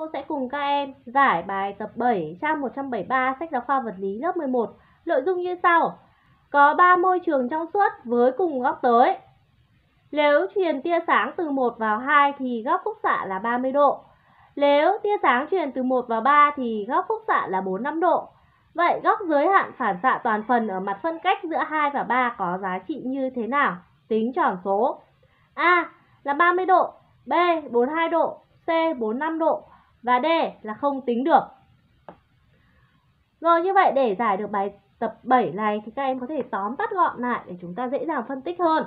cô sẽ cùng các em giải bài tập 7 trang 173 sách giáo khoa vật lý lớp 11. Nội dung như sau. Có 3 môi trường trong suốt với cùng góc tới. Nếu truyền tia sáng từ 1 vào 2 thì góc khúc xạ là 30 độ. Nếu tia sáng truyền từ 1 vào 3 thì góc khúc xạ là 45 độ. Vậy góc giới hạn phản xạ toàn phần ở mặt phân cách giữa 2 và 3 có giá trị như thế nào? Tính tròn số. A là 30 độ, B 42 độ, C 45 độ và D là không tính được. Rồi như vậy để giải được bài tập 7 này thì các em có thể tóm tắt gọn lại để chúng ta dễ dàng phân tích hơn.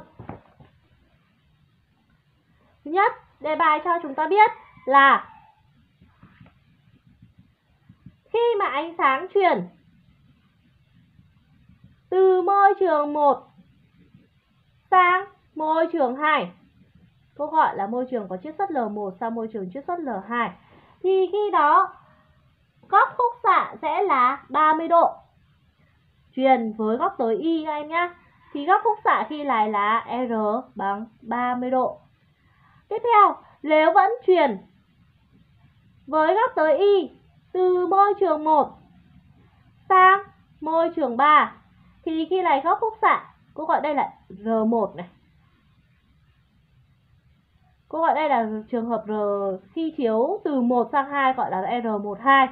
Thứ nhất, đề bài cho chúng ta biết là khi mà ánh sáng truyền từ môi trường 1 sang môi trường 2 Cô gọi là môi trường có chiết xuất L1 sang môi trường chiết xuất L2 thì khi đó góc khúc xạ sẽ là 30 độ. Truyền với góc tới Y các em nhé Thì góc khúc xạ khi này là R bằng 30 độ. Tiếp theo, nếu vẫn truyền với góc tới Y từ môi trường 1 sang môi trường 3 thì khi này góc khúc xạ cô gọi đây là R1 này cô gọi đây là trường hợp R khi chiếu từ 1 sang 2 gọi là R12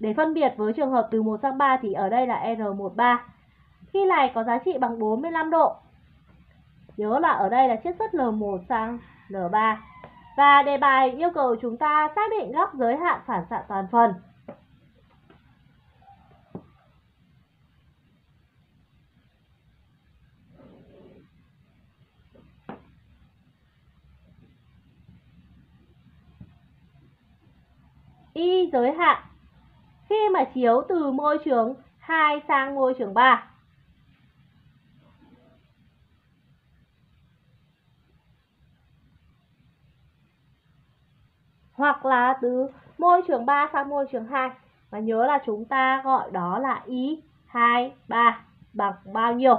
để phân biệt với trường hợp từ 1 sang 3 thì ở đây là R13 khi này có giá trị bằng 45 độ. Nhớ là ở đây là chiết xuất L1 sang L3 và đề bài yêu cầu chúng ta xác định góc giới hạn phản xạ toàn phần y giới hạn khi mà chiếu từ môi trường 2 sang môi trường 3. Hoặc là từ môi trường 3 sang môi trường 2. Và nhớ là chúng ta gọi đó là y 2, 3 bằng bao nhiêu?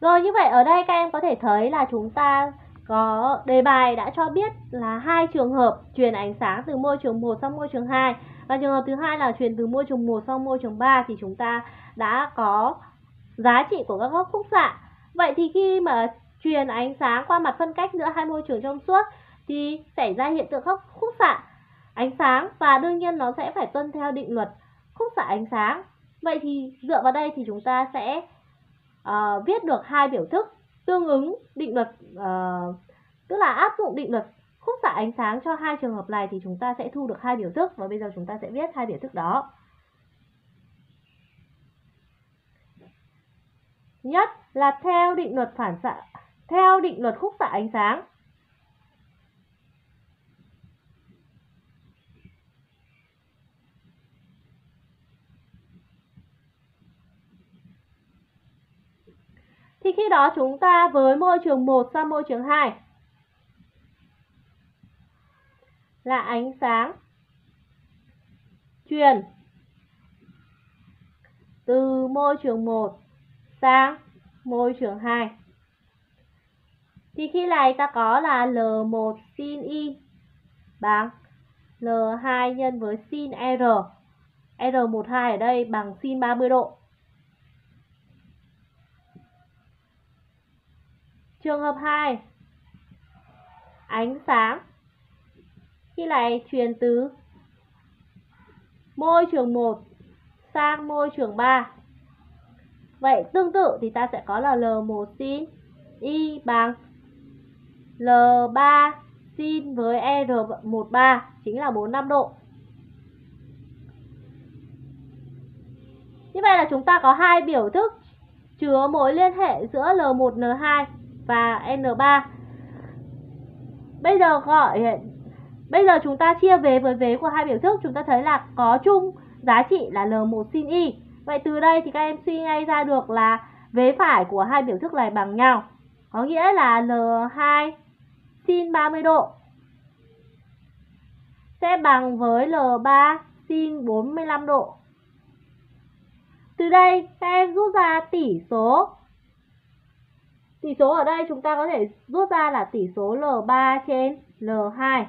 Rồi như vậy ở đây các em có thể thấy là chúng ta có đề bài đã cho biết là hai trường hợp truyền ánh sáng từ môi trường 1 sang môi trường 2 và trường hợp thứ hai là truyền từ môi trường 1 sang môi trường 3 thì chúng ta đã có giá trị của các góc khúc xạ. Vậy thì khi mà truyền ánh sáng qua mặt phân cách giữa hai môi trường trong suốt thì xảy ra hiện tượng góc khúc xạ ánh sáng và đương nhiên nó sẽ phải tuân theo định luật khúc xạ ánh sáng. Vậy thì dựa vào đây thì chúng ta sẽ uh, viết được hai biểu thức tương ứng định luật uh, tức là áp dụng định luật khúc xạ ánh sáng cho hai trường hợp này thì chúng ta sẽ thu được hai biểu thức và bây giờ chúng ta sẽ viết hai biểu thức đó. Nhất là theo định luật phản xạ theo định luật khúc xạ ánh sáng. Thì khi đó chúng ta với môi trường 1 sang môi trường 2 là ánh sáng truyền từ môi trường 1 sang môi trường 2. Thì khi này ta có là L1 sin Y bằng L2 nhân với sin R. R12 ở đây bằng sin 30 độ. Trường hợp 2 Ánh sáng. Khi này truyền từ môi trường 1 sang môi trường 3 Vậy tương tự thì ta sẽ có là L1 sin Y bằng L3 sin với R13 chính là 45 độ. Như vậy là chúng ta có hai biểu thức chứa mối liên hệ giữa L1 N2 và N3. Bây giờ gọi, bây giờ chúng ta chia về với vế của hai biểu thức, chúng ta thấy là có chung, giá trị là L1 sin Y. Vậy từ đây thì các em suy ngay ra được là vế phải của hai biểu thức này bằng nhau. Có nghĩa là L2 sin 30 độ sẽ bằng với L3 sin 45 độ. Từ đây, các em rút ra tỷ số Tỷ số ở đây chúng ta có thể rút ra là tỷ số L3 trên L2.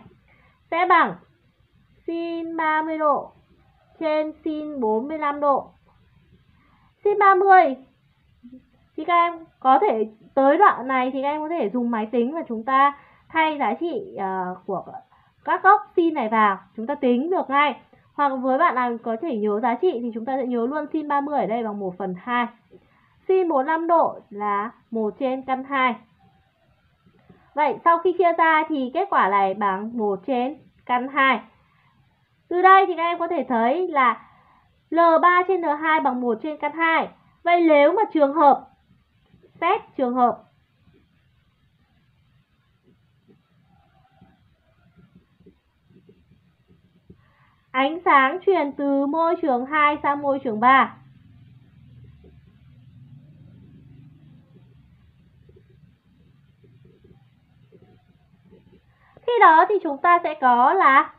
sẽ bằng sin 30 độ trên sin 45 độ. Sin 30 thì các em có thể tới đoạn này thì các em có thể dùng máy tính và chúng ta thay giá trị uh, của các góc sin này vào, chúng ta tính được ngay. Hoặc với bạn nào có thể nhớ giá trị thì chúng ta sẽ nhớ luôn sin 30 ở đây bằng 1 phần 2. Sin 45 độ là 1 trên căn 2. Vậy sau khi chia ra thì kết quả này bằng 1 trên căn 2. Từ đây thì các em có thể thấy là L3 trên N2 bằng 1 trên căn 2. Vậy nếu mà trường hợp, xét trường hợp Ánh sáng truyền từ môi trường 2 sang môi trường 3 Khi đó thì chúng ta sẽ có là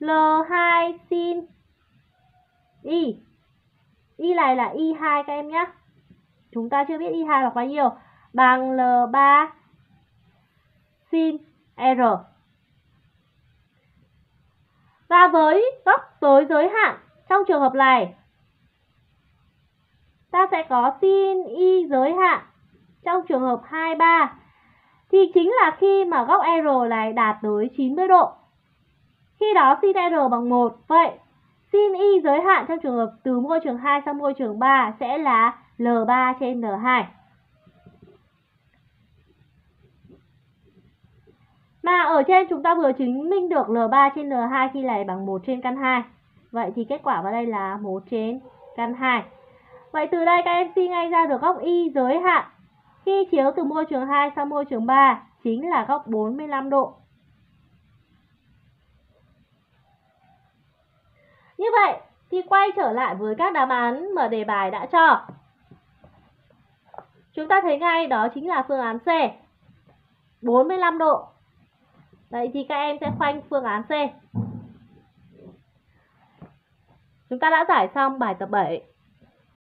L2 sin Y. Y này là Y2 các em nhé. Chúng ta chưa biết Y2 là bao nhiêu. Bằng L3 sin R. Và với góc tối giới hạn trong trường hợp này, ta sẽ có sin y giới hạn trong trường hợp 23 thì chính là khi mà góc R này đạt tới 90 độ. Khi đó sin R bằng 1. Vậy, sin y giới hạn trong trường hợp từ môi trường 2 sang môi trường 3 sẽ là L3 trên N2. Mà ở trên chúng ta vừa chứng minh được L3 trên N2 khi này bằng 1 trên căn 2. Vậy thì kết quả vào đây là 1 trên căn 2. Vậy từ đây các em suy ngay ra được góc Y giới hạn khi chiếu từ môi trường 2 sang môi trường 3 chính là góc 45 độ. Như vậy, thì quay trở lại với các đáp án mà đề bài đã cho. Chúng ta thấy ngay đó chính là phương án C. 45 độ. Vậy thì các em sẽ khoanh phương án C. Chúng ta đã giải xong bài tập 7.